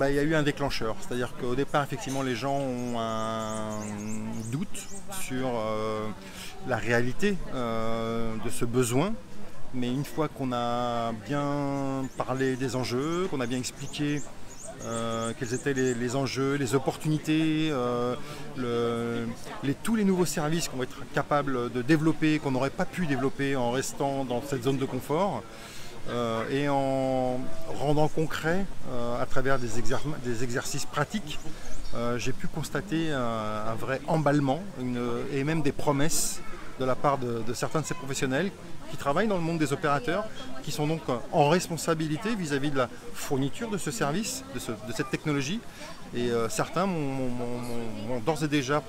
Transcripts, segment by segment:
bah, il y a eu un déclencheur. C'est-à-dire qu'au départ, effectivement, les gens ont un doute sur euh, la réalité euh, de ce besoin. Mais une fois qu'on a bien parlé des enjeux, qu'on a bien expliqué euh, quels étaient les, enjeux, les opportunités, tous les nouveaux services qu'on va être capable de développer, qu'on n'aurait pas pu développer en restant dans cette zone de confort, euh, et en rendant concret euh, à travers des, exercices pratiques, euh, j'ai pu constater un, vrai emballement et même des promesses de la part de, certains de ces professionnels qui travaillent dans le monde des opérateurs, qui sont donc en responsabilité vis-à-vis de la fourniture de ce service, de, cette technologie. Et certains m'ont d'ores et déjà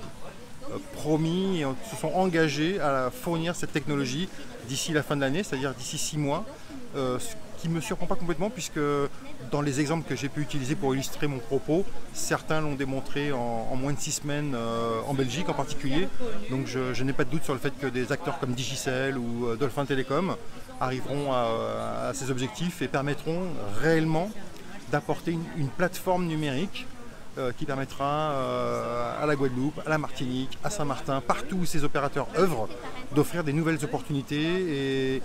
promis et se sont engagés à fournir cette technologie d'ici la fin de l'année, c'est-à-dire d'ici six mois. Euh, ce qui ne me surprend pas complètement puisque dans les exemples que j'ai pu utiliser pour illustrer mon propos, certains l'ont démontré en, moins de six semaines euh, en Belgique en particulier. Donc je, n'ai pas de doute sur le fait que des acteurs comme Digicel ou euh, Dolphin Telecom arriveront à, ces objectifs et permettront réellement d'apporter une, plateforme numérique qui permettra à la Guadeloupe, à la Martinique, à Saint-Martin, partout où ces opérateurs œuvrent, d'offrir des nouvelles opportunités et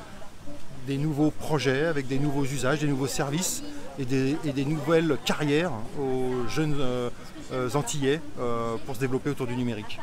des nouveaux projets avec des nouveaux usages, des nouveaux services et des, nouvelles carrières aux jeunes euh, euh, Antillais euh, pour se développer autour du numérique.